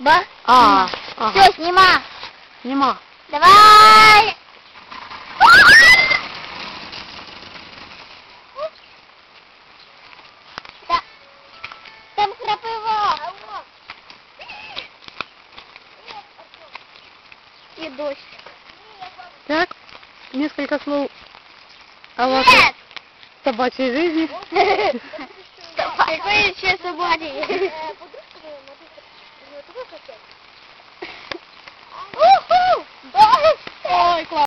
Ба? А, ага. Все, снима. Нема. Давай! Да. Там крапива. И дождь. Так, несколько слов о вашей собачьей жизни. Какой еще 이거괜 찮.